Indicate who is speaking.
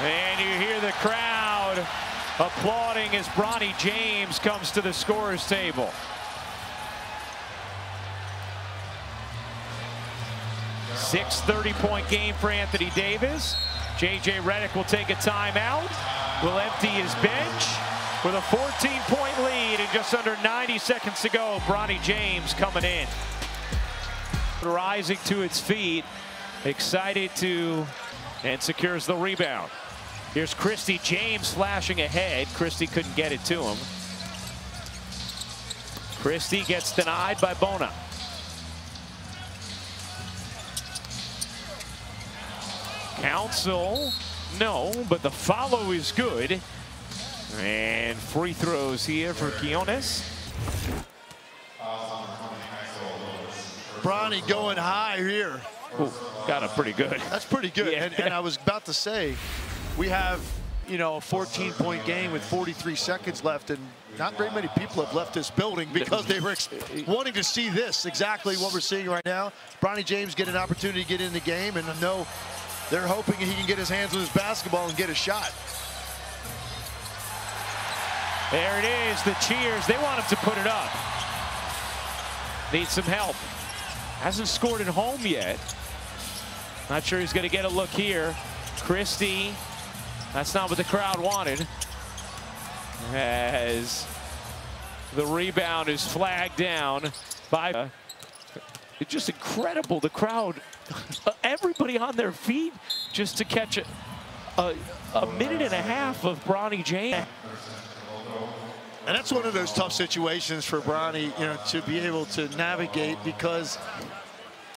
Speaker 1: And you hear the crowd applauding as Bronny James comes to the scorer's table. Six 30-point game for Anthony Davis. J.J. Redick will take a timeout, will empty his bench with a 14-point lead and just under 90 seconds to go. Bronny James coming in. Rising to its feet, excited to, and secures the rebound. Here's Christie James flashing ahead. Christie couldn't get it to him. Christie gets denied by Bona. Council, no, but the follow is good. And free throws here for Quinones.
Speaker 2: Bronny going high here.
Speaker 1: Ooh, got it pretty good.
Speaker 2: That's pretty good.
Speaker 1: Yeah.
Speaker 2: And, and I was about to say, we have, you know, a 14-point game with 43 seconds left, and not very many people have left this building because they were wanting to see this, exactly what we're seeing right now. Bronny James get an opportunity to get in the game, and I know they're hoping he can get his hands on his basketball and get a shot.
Speaker 1: There it is, the cheers. They want him to put it up. Needs some help. Hasn't scored at home yet. Not sure he's going to get a look here. Christie, that's not what the crowd wanted. As the rebound is flagged down by... It's just incredible, the crowd, everybody on their feet just to catch a, a, a minute and a half of Bronny James.
Speaker 2: And that's one of those tough situations for Bronny, you know, to be able to navigate because